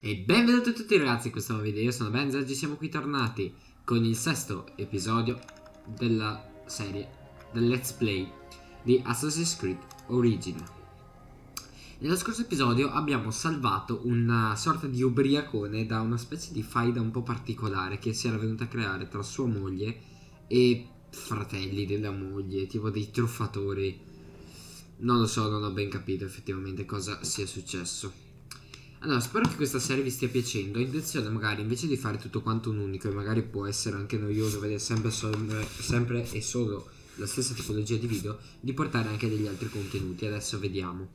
E benvenuti a tutti ragazzi in questo nuovo video, io sono Benz e oggi siamo qui tornati con il sesto episodio della serie del Let's Play di Assassin's Creed Origin. Nello scorso episodio abbiamo salvato una sorta di ubriacone da una specie di faida un po' particolare che si era venuta a creare tra sua moglie e fratelli della moglie, tipo dei truffatori. Non lo so, non ho ben capito effettivamente cosa sia successo. Allora, spero che questa serie vi stia piacendo. Ho intenzione magari invece di fare tutto quanto un unico, e magari può essere anche noioso vedere sempre, sempre, e solo la stessa tipologia di video, di portare anche degli altri contenuti. Adesso vediamo.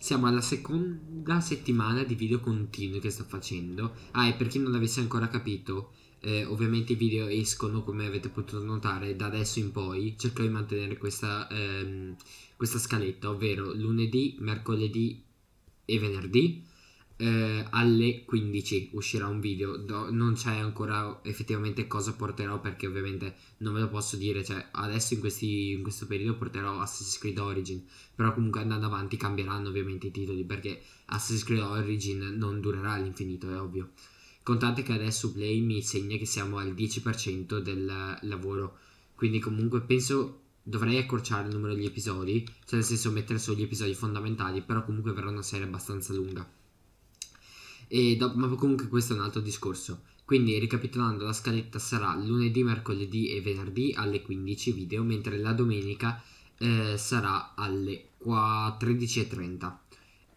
Siamo alla seconda settimana di video continui che sto facendo. Ah, e per chi non l'avesse ancora capito, eh, ovviamente i video escono come avete potuto notare da adesso in poi. Cerco di mantenere questa, ehm, questa scaletta, ovvero lunedì, mercoledì e venerdì eh, alle 15 uscirà un video. Do, non c'è ancora effettivamente cosa porterò perché ovviamente non ve lo posso dire. Cioè, adesso in, questi, in questo periodo porterò Assassin's Creed Origin. Però comunque andando avanti cambieranno ovviamente i titoli perché Assassin's Creed Origin non durerà all'infinito, è ovvio. Contate che adesso Play mi segna che siamo al 10% del lavoro. Quindi comunque penso dovrei accorciare il numero di episodi, cioè nel senso mettere solo gli episodi fondamentali, però comunque verrà una serie abbastanza lunga. Do- ma comunque questo è un altro discorso. Quindi ricapitolando la scaletta sarà lunedì, mercoledì e venerdì alle 15 video, mentre la domenica eh, sarà alle 13.30.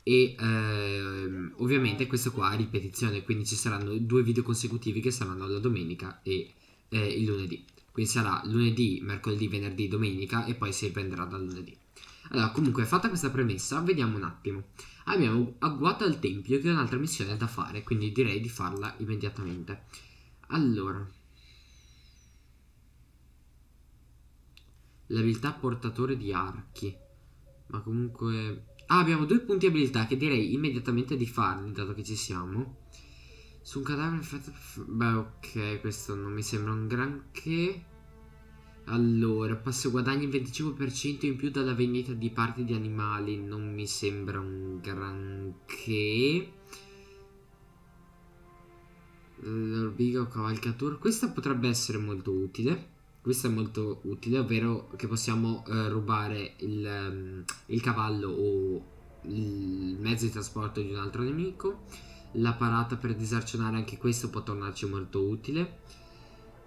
E ehm, ovviamente questo qua è ripetizione, quindi ci saranno due video consecutivi che saranno la domenica e eh, il lunedì. Quindi sarà lunedì, mercoledì, venerdì, domenica e poi si riprenderà dal lunedì. Allora, comunque, fatta questa premessa, vediamo un attimo. Abbiamo agguato al tempio che è un'altra missione da fare, quindi direi di farla immediatamente. Allora. L'abilità portatore di archi. Ma comunque... Ah, abbiamo due punti abilità che direi immediatamente di farli, dato che ci siamo. Su un cadavere. Beh, ok, questo non mi sembra un granché. Allora, passo guadagni il 25% in più dalla vendita di parti di animali. Non mi sembra un granché. L'orbiga o cavalcatura. Questa potrebbe essere molto utile. Questa è molto utile, ovvero che possiamo eh, rubare il, um, il cavallo o il mezzo di trasporto di un altro nemico. La parata per disarcionare anche questo può tornarci molto utile.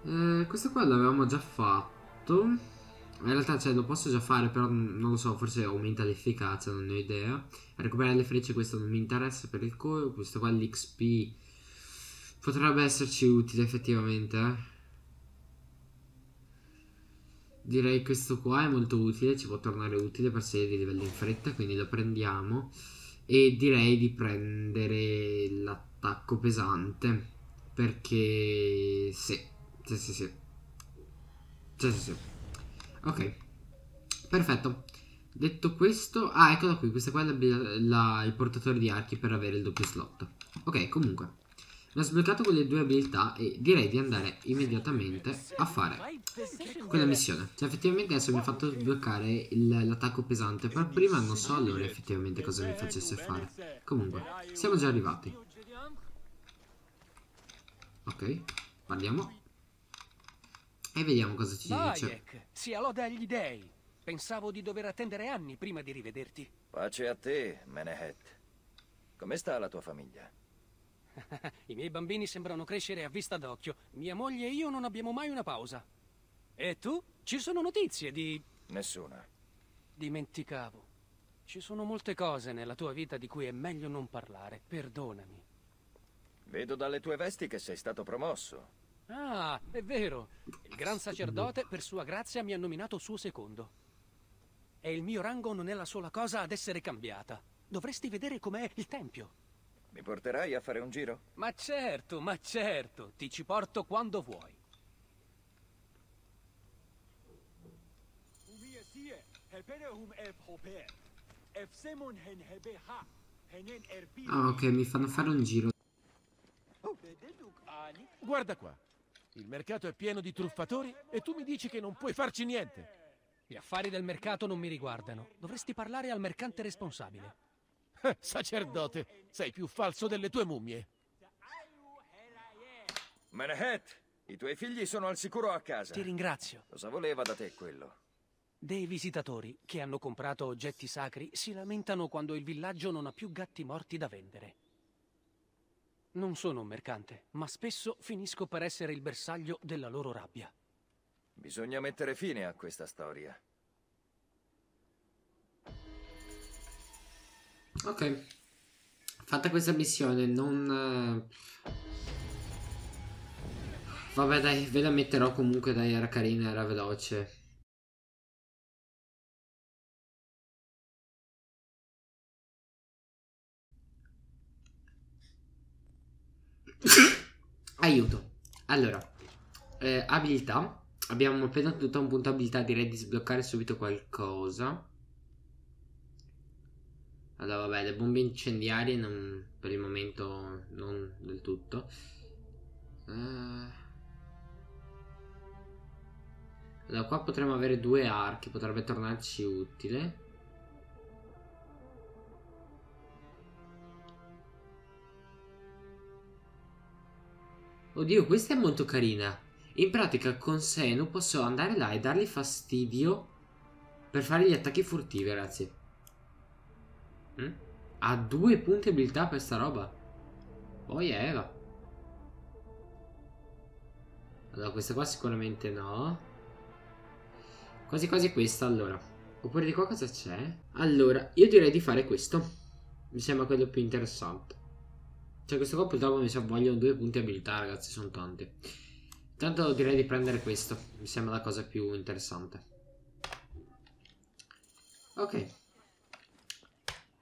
Eh, questo qua l'avevamo già fatto fatto. In realtà cioè, lo posso già fare però non lo so forse aumenta l'efficacia non ne ho idea. Recuperare le frecce questo non mi interessa per il core questo qua l'XP potrebbe esserci utile effettivamente eh. direi questo qua è molto utile ci può tornare utile per salire di livello in fretta quindi lo prendiamo. E direi di prendere l'attacco pesante perché sì sì sì sì sì, sì, sì. Ok. Perfetto. Detto questo... Ah, eccolo qui. Questo qua è la, la, il portatore di archi per avere il doppio slot. Ok, comunque. Mi ha sbloccato quelle due abilità e direi di andare immediatamente a fare quella missione. Cioè, effettivamente adesso mi ha fatto sbloccare l'attacco pesante, però prima non so allora effettivamente cosa mi facesse fare. Comunque, siamo già arrivati. Ok, parliamo. E vediamo cosa ci Bayek, dice. sia loda agli dei. Pensavo di dover attendere anni prima di rivederti. Pace a te, Menehet. Come sta la tua famiglia? I miei bambini sembrano crescere a vista d'occhio. Mia moglie e io non abbiamo mai una pausa. E tu? Ci sono notizie di... Nessuna. Dimenticavo. Ci sono molte cose nella tua vita di cui è meglio non parlare. Perdonami. Vedo dalle tue vesti che sei stato promosso. Ah, è vero. Il gran sacerdote, per sua grazia, mi ha nominato suo secondo. E il mio rango non è la sola cosa ad essere cambiata. Dovresti vedere com'è il tempio. Mi porterai a fare un giro? Ma certo, ma certo. Ti ci porto quando vuoi. Ah, ok, mi fanno fare un giro. Guarda qua. Il mercato è pieno di truffatori e tu mi dici che non puoi farci niente. Gli affari del mercato non mi riguardano. Dovresti parlare al mercante responsabile. Eh, sacerdote, sei più falso delle tue mummie. Menehet, i tuoi figli sono al sicuro a casa. Ti ringrazio. Cosa voleva da te quello? Dei visitatori che hanno comprato oggetti sacri si lamentano quando il villaggio non ha più gatti morti da vendere. Non sono un mercante, ma spesso finisco per essere il bersaglio della loro rabbia. Bisogna mettere fine a questa storia. Ok. Fatta questa missione, non... eh, Vabbè dai, ve la metterò comunque, dai, era carina, era veloce. Aiuto. Allora, eh, abilità. Abbiamo appena ottenuto un punto abilità, direi di sbloccare subito qualcosa. Allora, vabbè, le bombe incendiarie non, per il momento non del tutto. Eh. Allora, qua potremmo avere due archi, potrebbe tornarci utile. Oddio, questa è molto carina. In pratica con Senu posso andare là e dargli fastidio per fare gli attacchi furtivi, ragazzi. Mm? Ha due punti abilità per sta roba. Poi Eva. Allora, questa qua sicuramente no. Quasi quasi questa, allora. Oppure di qua cosa c'è? Allora, io direi di fare questo. Mi sembra quello più interessante. Cioè, questo qua purtroppo mi sa vogliono due punti abilità, ragazzi, sono tanti. Intanto direi di prendere questo. Mi sembra la cosa più interessante. Ok.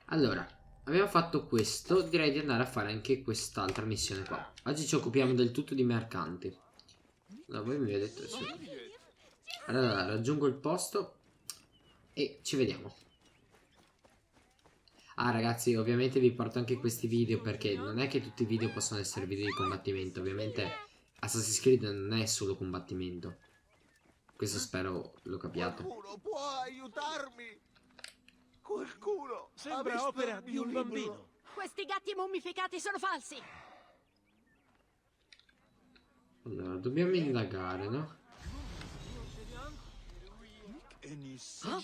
Allora, abbiamo fatto questo. Direi di andare a fare anche quest'altra missione qua. Oggi ci occupiamo del tutto di mercanti. Allora, voi mi vedete... Sì. Allora, raggiungo il posto e ci vediamo. Ah ragazzi, ovviamente vi porto anche questi video perché non è che tutti i video possono essere video di combattimento. Ovviamente Assassin's Creed non è solo combattimento. Questo spero lo capiate. Qualcuno può aiutarmi? Qualcuno Sembra opera di un libro? bambino. Questi gatti mummificati sono falsi. Allora, dobbiamo indagare, no? Non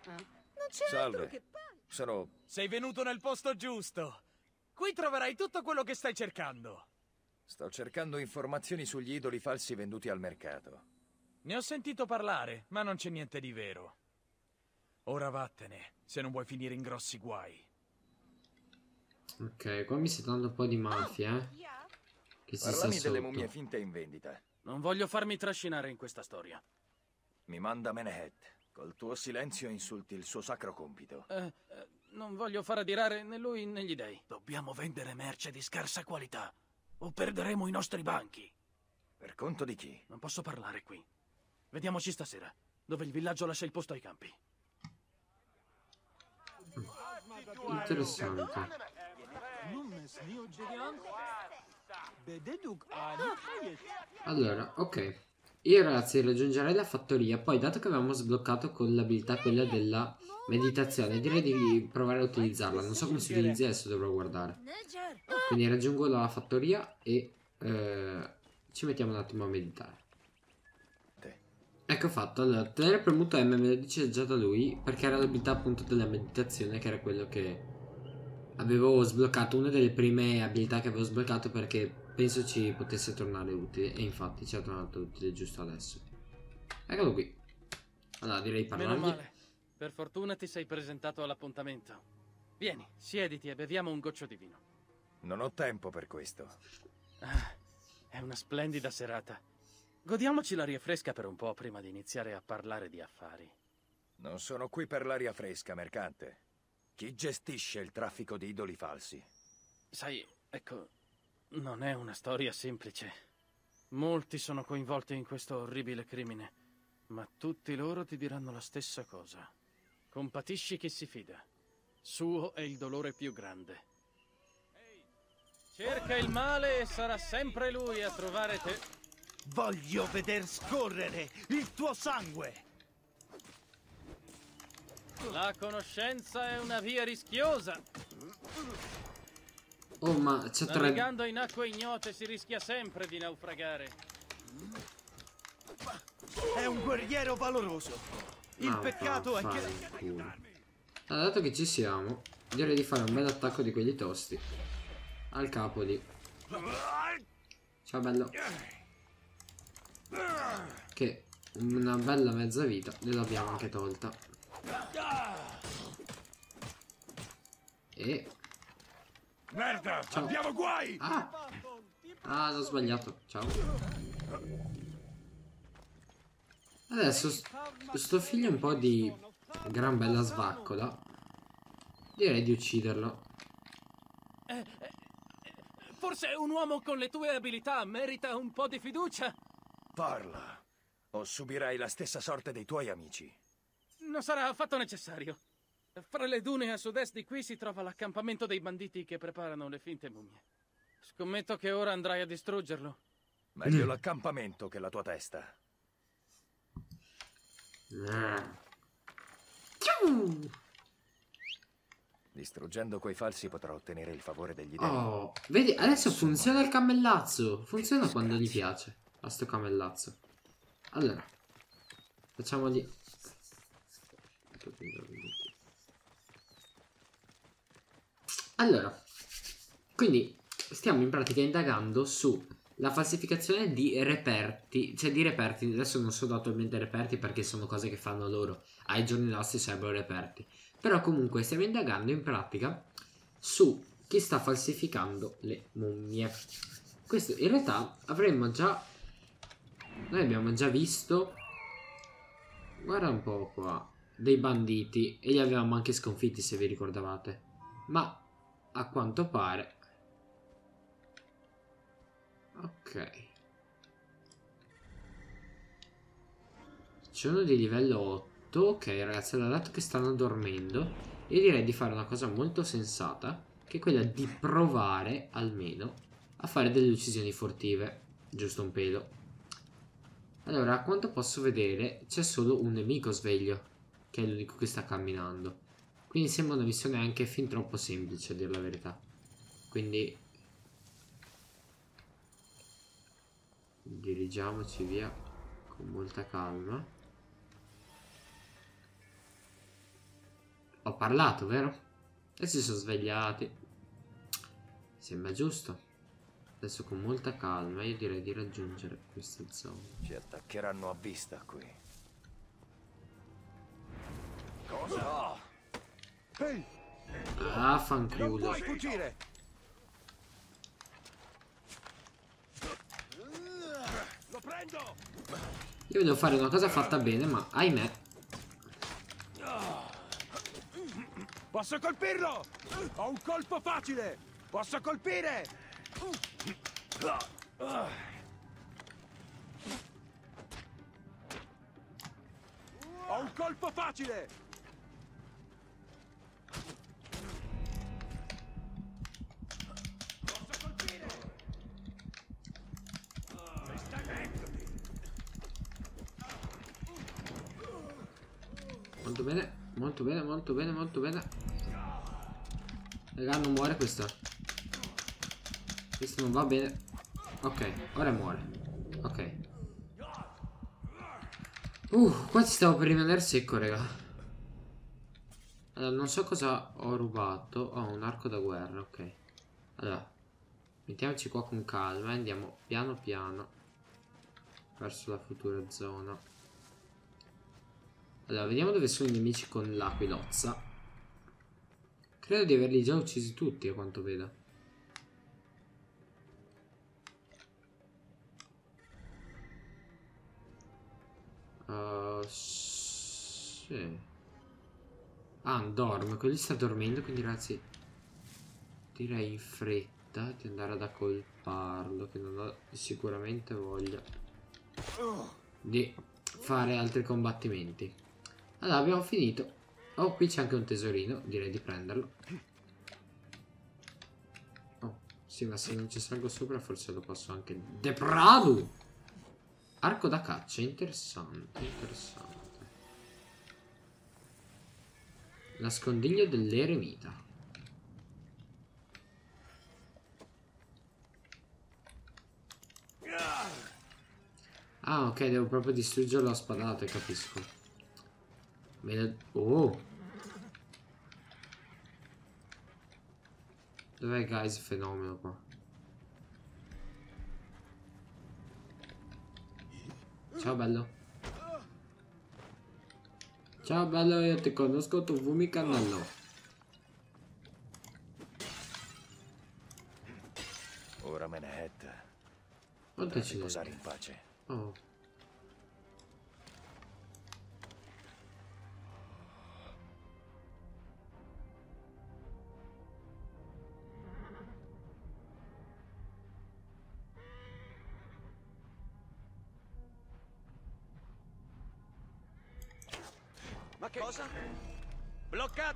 c'è Salve. altro che. Sono... Sei venuto nel posto giusto. Qui troverai tutto quello che stai cercando. Sto cercando informazioni sugli idoli falsi venduti al mercato. Ne ho sentito parlare, ma non c'è niente di vero. Ora vattene, se non vuoi finire in grossi guai. Ok, qua mi sta dando un po' di mafia, eh. Che si sta Parlami delle sotto. mummie finte in vendita. Non voglio farmi trascinare in questa storia. Mi manda Menehet. Col tuo silenzio insulti il suo sacro compito. Eh, eh, non voglio far adirare né lui né gli dei. Dobbiamo vendere merce di scarsa qualità o perderemo i nostri banchi. Per conto di chi? Non posso parlare qui. Vediamoci stasera, dove il villaggio lascia il posto ai campi. Interessante. Allora, ok. Io ragazzi raggiungerei la fattoria. Poi, dato che avevamo sbloccato con l'abilità quella della meditazione, direi di provare a utilizzarla. Non so come si utilizza adesso, dovrò guardare. Quindi raggiungo la fattoria e eh, ci mettiamo un attimo a meditare. Ecco fatto, allora, tenere premuto M me lo dice già da lui, perché era l'abilità appunto della meditazione, che era quello che avevo sbloccato, una delle prime abilità che avevo sbloccato perché penso ci potesse tornare utile, e infatti ci è tornato utile giusto adesso. Eccolo qui. Allora, direi di Meno parlargli. male. Per fortuna ti sei presentato all'appuntamento. Vieni, siediti e beviamo un goccio di vino. Non ho tempo per questo. Ah, è una splendida serata. Godiamoci l'aria fresca per un po' prima di iniziare a parlare di affari. Non sono qui per l'aria fresca, mercante. Chi gestisce il traffico di idoli falsi? Sai, ecco, non è una storia semplice. Molti sono coinvolti in questo orribile crimine, ma tutti loro ti diranno la stessa cosa. Compatisci chi si fida. Suo è il dolore più grande. Cerca il male e sarà sempre lui a trovare te. Voglio veder scorrere il tuo sangue! La conoscenza è una via rischiosa. Oh, ma c'è tre... Navigando in acque ignote si rischia sempre di naufragare. È un guerriero valoroso. Il Ah, peccato è che... Allora, dato che ci siamo, direi di fare un bel attacco di quelli tosti. Al capo di... Ciao bello. Che una bella mezza vita gliel'abbiamo anche tolta. E... Merda, Ciao. abbiamo guai! Ah! Ah, l'ho sbagliato. Ciao. Adesso st- sto figlio un po' di gran bella svaccola. Direi di ucciderlo. Forse un uomo con le tue abilità merita un po' di fiducia. Parla, o subirai la stessa sorte dei tuoi amici. Non sarà affatto necessario. Fra le dune a sud-est di qui si trova l'accampamento dei banditi che preparano le finte mummie. Scommetto che ora andrai a distruggerlo. Meglio l'accampamento che la tua testa. Ah. Ciu! Distruggendo quei falsi potrò ottenere il favore degli dei. Oh, vedi, adesso funziona il cammellazzo. Funziona quando gli piace. A sto cammellazzo. Allora, facciamogli. Allora, quindi stiamo in pratica indagando su la falsificazione di reperti, cioè di reperti, adesso non sono attualmente reperti perché sono cose che fanno loro, ai giorni nostri sarebbero reperti, però comunque stiamo indagando in pratica su chi sta falsificando le mummie. Questo in realtà avremmo già, noi abbiamo già visto, guarda un po' qua, dei banditi e li avevamo anche sconfitti se vi ricordavate, ma a quanto pare. Ok. C'è uno di livello 8 ok ragazzi allora dato che stanno dormendo. Io direi di fare una cosa molto sensata che è quella di provare almeno a fare delle uccisioni furtive. Giusto un pelo. Allora a quanto posso vedere c'è solo un nemico sveglio che è l'unico che sta camminando quindi sembra una missione anche fin troppo semplice, a dire la verità. Quindi... Dirigiamoci via con molta calma. Ho parlato, vero? E si sono svegliati. Sembra giusto. Adesso con molta calma io direi di raggiungere questa zona. Ci attaccheranno a vista qui. Cosa? Ah, fanculo. Io devo fare una cosa fatta bene, ma ahimè. Posso colpirlo! Ho un colpo facile! Posso colpire! Ho un colpo facile! Posso colpire! Molto bene, molto bene, molto bene. Raga, non muore questa. Questo non va bene. Ok, ora muore. Ok. Uh, qua ci stavo per rimanere secco, raga. Allora, non so cosa ho rubato. Ho un arco da guerra, ok. Allora, mettiamoci qua con calma e andiamo piano piano verso la futura zona. Allora, vediamo dove sono i nemici con l'aquilozza. Credo di averli già uccisi tutti, a quanto vedo. Uh, sì. Ah, dorme. Quello lì sta dormendo, quindi ragazzi... Direi in fretta di andare ad accolparlo, che non ho sicuramente voglia di fare altri combattimenti. Allora abbiamo finito. Oh qui c'è anche un tesorino Direi di prenderlo. Oh sì ma se non ci salgo sopra forse lo posso anche Depradu Arco da caccia Interessante Interessante. Nascondiglio dell'eremita. Ah ok, devo proprio distruggerlo a spadata, capisco. Me ne- Oh! Dov'è guys fenomeno qua? Ciao bello. Ciao bello, io ti conosco, tu fumi cannello. Ora me ne. Quanto ci ne in pace. Oh.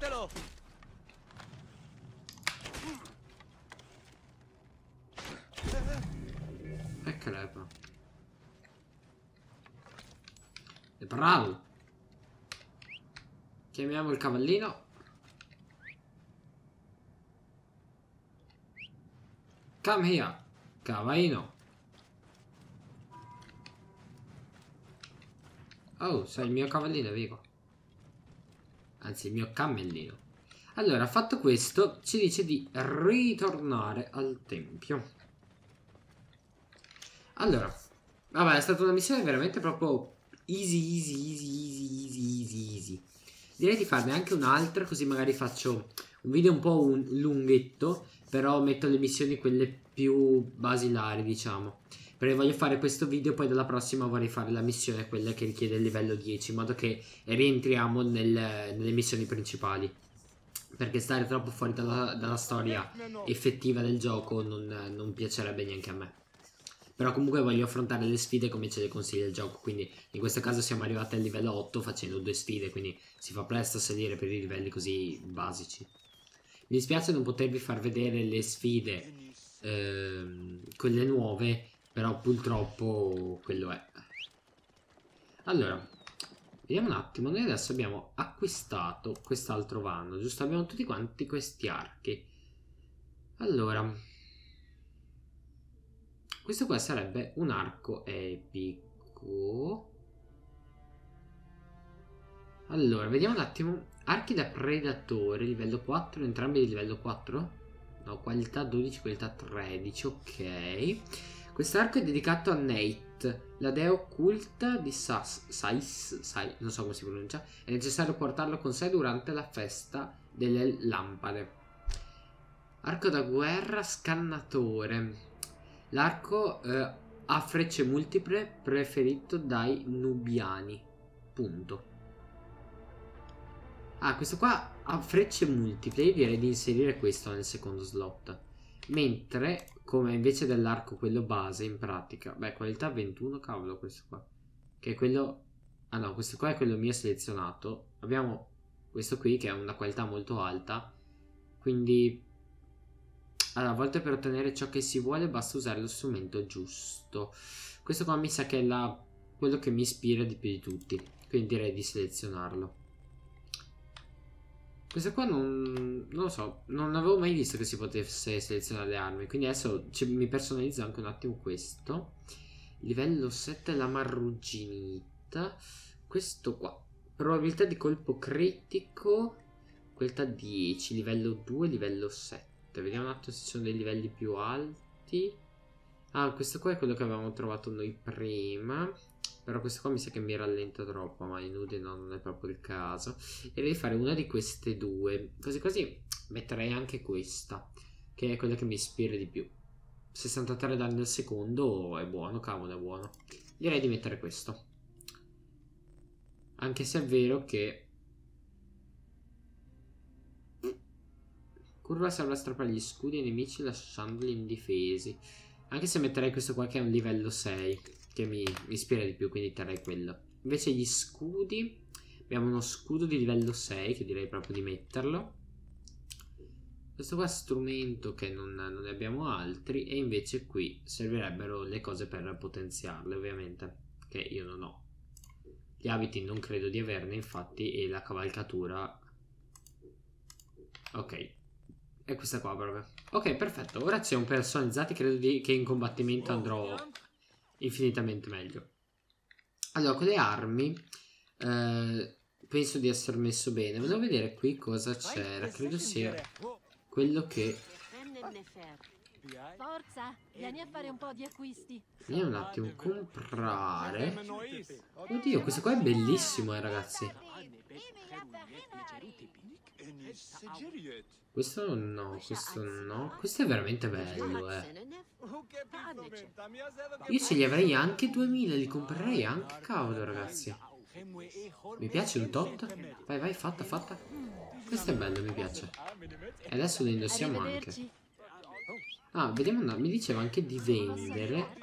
Bloccatelo! E crepa. E bravo. Chiamiamo il cavallino. Come here, cavallino. Oh, sei il mio cavallino, Vigo. Anzi, il mio cammellino. Allora, fatto questo, ci dice di ritornare al tempio. Allora, vabbè, è stata una missione veramente proprio easy, easy, easy, easy, easy, easy. Direi di farne anche un'altra, così magari faccio un video un po' un- lunghetto, però metto le missioni quelle più basilari, diciamo. Perché voglio fare questo video, poi dalla prossima vorrei fare la missione, quella che richiede il livello 10, in modo che rientriamo nel- nelle missioni principali. Perché stare troppo fuori dalla, dalla storia effettiva del gioco non, non piacerebbe neanche a me. Però comunque voglio affrontare le sfide come ce le consiglia il gioco. Quindi in questo caso siamo arrivati al livello 8 facendo due sfide. Quindi si fa presto a salire per i livelli così basici. Mi dispiace non potervi far vedere le sfide, ehm, quelle nuove. Però purtroppo quello è. Allora, vediamo un attimo. Noi adesso abbiamo acquistato quest'altro vanno, giusto? Abbiamo tutti quanti questi archi. Allora, questo qua sarebbe un arco epico. Allora, vediamo un attimo. Archi da predatore, livello 4, entrambi di livello 4? No, qualità 12, qualità 13, ok. Quest'arco è dedicato a Nate, la dea occulta di Sas, Sais, Sai, non so come si pronuncia. È necessario portarlo con sé durante la festa delle lampade. Arco da guerra, scannatore. L'arco eh, ha frecce multiple preferito dai nubiani. Punto. Ah, questo qua ha frecce multiple. Io direi di inserire questo nel secondo slot. Mentre, come invece dell'arco quello base, in pratica... Beh, qualità 21, cavolo, questo qua. Che è quello... Ah no, questo qua è quello mio selezionato. Abbiamo questo qui che ha una qualità molto alta. Quindi... Allora, a volte per ottenere ciò che si vuole basta usare lo strumento giusto. Questo qua mi sa che è la... quello che mi ispira di più di tutti. Quindi direi di selezionarlo. Questo qua non, non lo so, non avevo mai visto che si potesse selezionare le armi, quindi adesso ci- mi personalizzo anche un attimo questo. Livello 7 la marrugginita. Questo qua. Probabilità di colpo critico. Qualità 10, livello 2, livello 7. Vediamo un attimo se ci sono dei livelli più alti. Ah, questo qua è quello che avevamo trovato noi prima. Però questo qua mi sa che mi rallenta troppo, ma in nude no, non è proprio il caso. E devi fare una di queste due. Così così metterei anche questa, che è quella che mi ispira di più. 63 danni al secondo è buono, cavolo, è buono. Direi di mettere questo. Anche se è vero che... Curva serve a strappare gli scudi ai nemici lasciandoli indifesi. Anche se metterei questo qua che è un livello 6 che mi, ispira di più, quindi terrei quello. Invece gli scudi, abbiamo uno scudo di livello 6, che direi proprio di metterlo. Questo qua è strumento che non, non ne abbiamo altri, e invece qui servirebbero le cose per potenziarle, ovviamente, che io non ho. Gli abiti non credo di averne, infatti, e la cavalcatura... Ok, è questa qua proprio. Ok, perfetto, ora siamo personalizzati, credo di- che in combattimento andrò infinitamente meglio. Allora, con le armi eh, penso di essere messo bene. Volevo vedere qui cosa c'era. Credo sia quello che... Forza, vieni a fare un po' di acquisti. Vediamo un attimo, comprare. Oddio, questo qua è bellissimo, eh, ragazzi. Questo no, questo no. Questo è veramente bello, eh. Io ce li avrei anche 2000, li comprerei anche, cavolo, ragazzi. Mi piace un tot? Vai, vai, fatta, fatta. Questo è bello, mi piace. E adesso lo indossiamo anche. Ah, vediamo, no, mi diceva anche di vendere.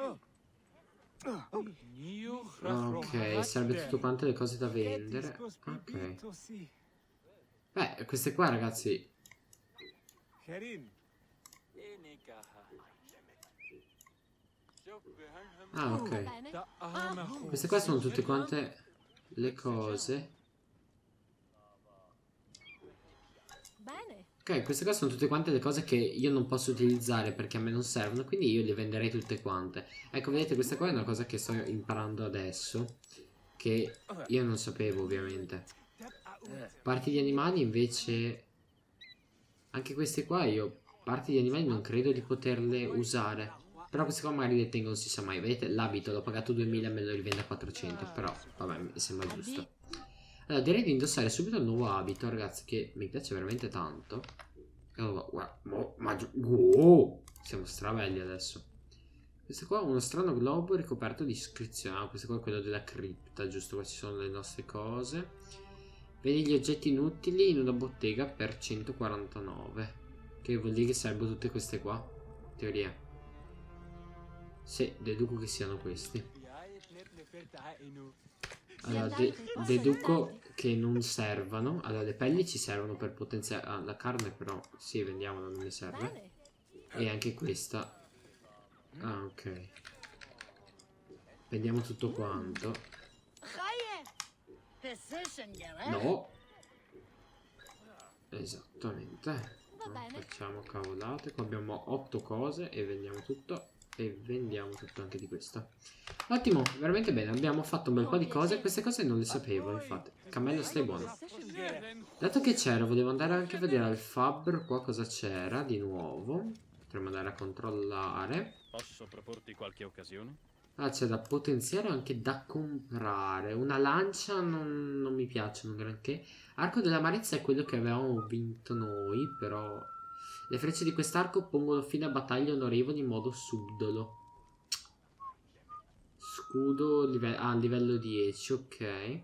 Ok, sarebbe tutto quanto le cose da vendere. Ok. Beh, queste qua, ragazzi. Ah, ok. Queste qua sono tutte quante le cose. Ok, queste qua sono tutte quante le cose che io non posso utilizzare perché a me non servono, quindi io le venderei tutte quante. Ecco, vedete, questa qua è una cosa che sto imparando adesso, che io non sapevo ovviamente. Parti di animali invece... Anche queste qua io, parti di animali non credo di poterle usare. Però queste qua magari le tengo, non si sa mai. Vedete, l'abito l'ho pagato 2000 e me lo rivende a 400, però vabbè, mi sembra giusto. Allora, direi di indossare subito il nuovo abito, ragazzi, che mi piace veramente tanto. Allora, mo- ma siamo strabelli adesso. Questo qua è uno strano globo ricoperto di iscrizioni. Ah, questo qua è quello della cripta, giusto? Queste sono le nostre cose. Vedi gli oggetti inutili in una bottega per 149. Che vuol dire che sarebbero tutte queste qua. In teoria. Sì, deduco che siano questi. Allora, de- deduco che non servano. Allora, le pelli ci servono per potenziare. Ah, la carne, però, sì, vendiamola, non mi serve. E anche questa. Ah, ok. Vediamo tutto quanto. No. Esattamente. Va No, bene. Facciamo cavolate. Qua abbiamo 8 cose e vendiamo tutto. E vendiamo tutto anche di questo. Ottimo, veramente bene. Abbiamo fatto un bel po' di cose. Queste cose non le sapevo, infatti. Cammello, stai buono. Dato che c'era, volevo andare anche a vedere al fabbro qua cosa c'era di nuovo. Potremmo andare a controllare. Posso proporti qualche occasione? Ah, c'è da potenziare anche da comprare. Una lancia non, non mi piace, non granché. Arco dell'amarezza è quello che avevamo vinto noi, però... Le frecce di quest'arco pongono fine a battaglie onorevoli in modo subdolo. Scudo live- ah, livello 10, ok.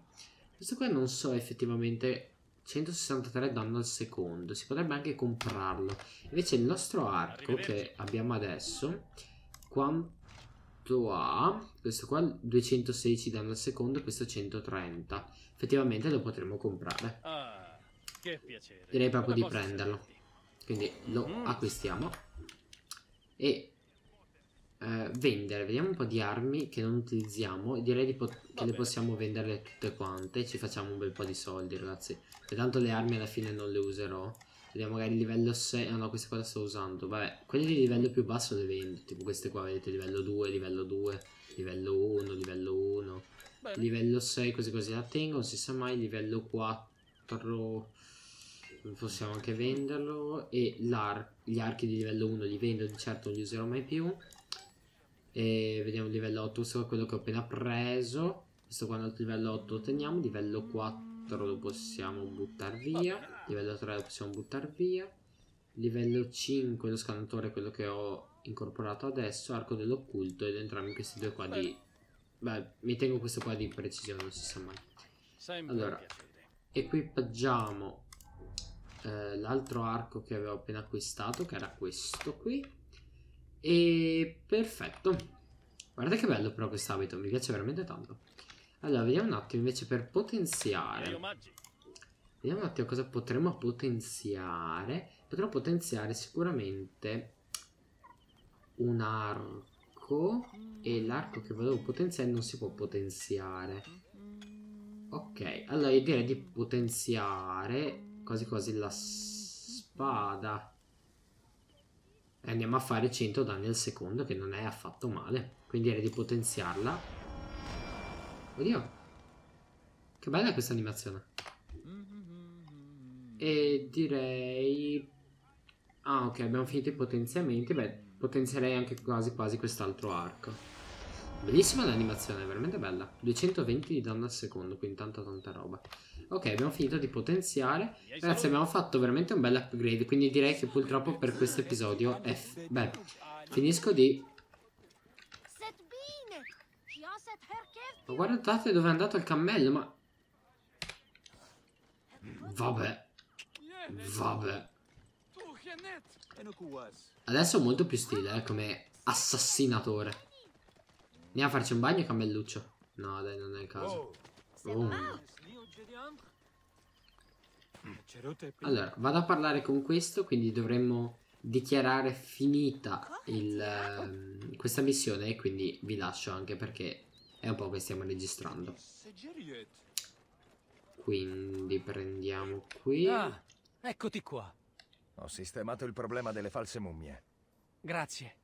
Questo qua non so effettivamente... 163 danno al secondo. Si potrebbe anche comprarlo. Invece il nostro arco che abbiamo adesso... Quanto ha? Questo qua 216 danno al secondo, questo 130. Effettivamente lo potremmo comprare. Ah, che piacere. Direi proprio di Come posso prenderlo. Quindi lo acquistiamo. E eh, vendere. Vediamo un po' di armi che non utilizziamo. Direi di che le possiamo vendere tutte quante. Ci facciamo un bel po' di soldi, ragazzi. E tanto le armi alla fine non le userò. Vediamo magari livello 6. Ah no, queste qua le sto usando. Vabbè, quelle di livello più basso le vendo. Tipo queste qua, vedete, livello 2, livello 2, livello 1, livello 1. Bene. Livello 6 così così la tengo, non si sa mai, livello 4 possiamo anche venderlo e l'ar- gli archi di livello 1 li vendo, di certo non li userò mai più. E vediamo il livello 8, questo è quello che ho appena preso. Questo qua è livello 8 lo teniamo, livello 4 lo possiamo buttare via, livello 3 lo possiamo buttare via. Livello 5 lo scannatore quello che ho incorporato adesso, arco dell'occulto ed entrambi questi due qua di... Beh, mi tengo questo qua di precisione, non si sa mai. Allora. Equipaggiamo eh, l'altro arco che avevo appena acquistato, che era questo qui. E perfetto. Guarda che bello però quest'abito, mi piace veramente tanto. Allora, vediamo un attimo invece per potenziare. Vediamo un attimo cosa potremmo potenziare. Potremmo potenziare sicuramente un arco. E l'arco che volevo potenziare non si può potenziare. Ok, allora io direi di potenziare quasi quasi la spada. E andiamo a fare 100 danni al secondo, che non è affatto male. Quindi direi di potenziarla. Oddio. Che bella questa animazione. E direi... Ah, ok, abbiamo finito i potenziamenti. Beh, potenzierei anche quasi quasi quest'altro arco. Bellissima l'animazione, veramente bella. 220 di danno al secondo, quindi tanta tanta roba. Ok, abbiamo finito di potenziare. Ragazzi, abbiamo fatto veramente un bel upgrade, quindi direi che purtroppo per questo episodio è... Beh, finisco di... Ma guardate dove è andato il cammello, ma... Vabbè. Vabbè. Adesso molto più stile, eh, come assassinatore. Andiamo a farci un bagno, cammelluccio. No, dai, non è il caso. Oh. Allora, vado a parlare con questo, quindi dovremmo dichiarare finita il, ehm, questa missione e quindi vi lascio anche perché è un po' che stiamo registrando. Quindi prendiamo qui. Ah, eccoti qua. Ho sistemato il problema delle false mummie. Grazie.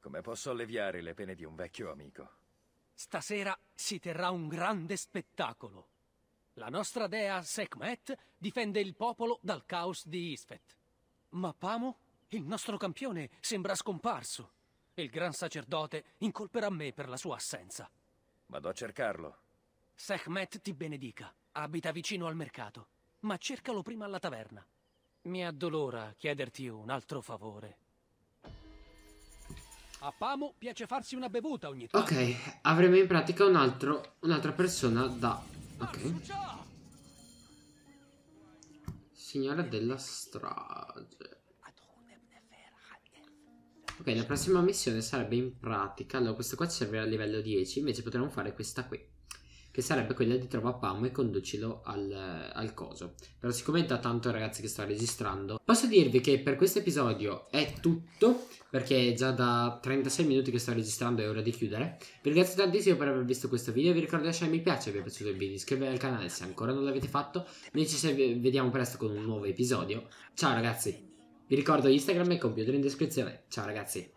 Come posso alleviare le pene di un vecchio amico? Stasera si terrà un grande spettacolo. La nostra dea Sekhmet difende il popolo dal caos di Isfet. Ma Pamo, il nostro campione, sembra scomparso. Il gran sacerdote incolperà me per la sua assenza. Vado a cercarlo. Sekhmet ti benedica. Abita vicino al mercato. Ma cercalo prima alla taverna. Mi addolora chiederti un altro favore. A Pamo piace farsi una bevuta ogni tanto. Ok, avremo in pratica un altro, un'altra persona da... Ok. Signora della strage. Ok, la prossima missione sarebbe in pratica... Allora, questo qua ci servirà a livello 10, invece potremmo fare questa qui. Che sarebbe quella di trova Pamo e conducilo al, al coso. Però siccome è da tanto ragazzi che sto registrando, posso dirvi che per questo episodio è tutto. Perché è già da 36 minuti che sto registrando è ora di chiudere. Vi ringrazio tantissimo per aver visto questo video. Vi ricordo di lasciare mi piace se vi è piaciuto il video. Iscrivetevi al canale se ancora non l'avete fatto. Noi ci vediamo presto con un nuovo episodio. Ciao ragazzi. Vi ricordo Instagram e computer in descrizione. Ciao ragazzi.